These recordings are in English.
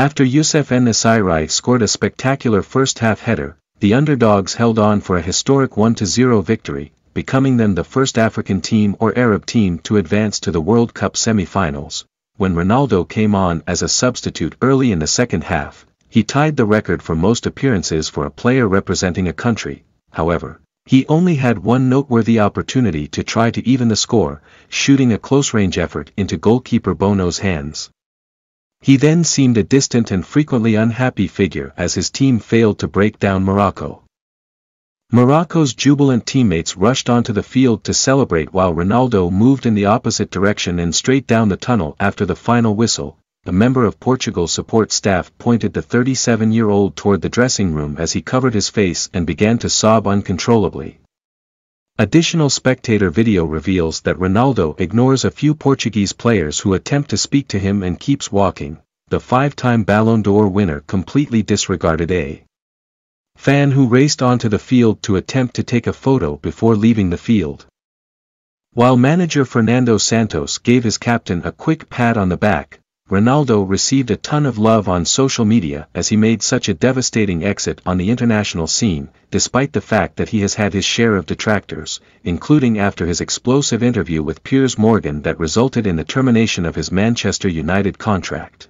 After Youssef En-Nesyri scored a spectacular first-half header, the underdogs held on for a historic 1-0 victory, becoming then the first African team or Arab team to advance to the World Cup semi-finals. When Ronaldo came on as a substitute early in the second half, he tied the record for most appearances for a player representing a country, however. He only had one noteworthy opportunity to try to even the score, shooting a close-range effort into goalkeeper Bono's hands. He then seemed a distant and frequently unhappy figure as his team failed to break down Morocco. Morocco's jubilant teammates rushed onto the field to celebrate while Ronaldo moved in the opposite direction and straight down the tunnel after the final whistle. A member of Portugal's support staff pointed the 37-year-old toward the dressing room as he covered his face and began to sob uncontrollably. Additional spectator video reveals that Ronaldo ignores a few Portuguese players who attempt to speak to him and keeps walking. The five-time Ballon d'Or winner completely disregarded a fan who raced onto the field to attempt to take a photo before leaving the field. While manager Fernando Santos gave his captain a quick pat on the back, Ronaldo received a ton of love on social media as he made such a devastating exit on the international scene, despite the fact that he has had his share of detractors, including after his explosive interview with Piers Morgan that resulted in the termination of his Manchester United contract.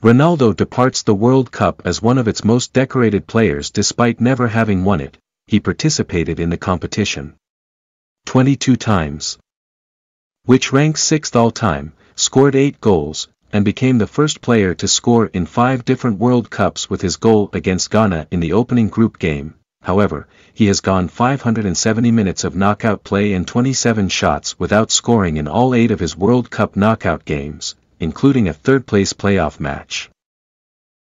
Ronaldo departs the World Cup as one of its most decorated players despite never having won it, he participated in the competition 22 times. Which ranks 6th all-time, scored 8 goals, and became the first player to score in five different World Cups with his goal against Ghana in the opening group game. However, he has gone 570 minutes of knockout play and 27 shots without scoring in all eight of his World Cup knockout games, including a third-place playoff match.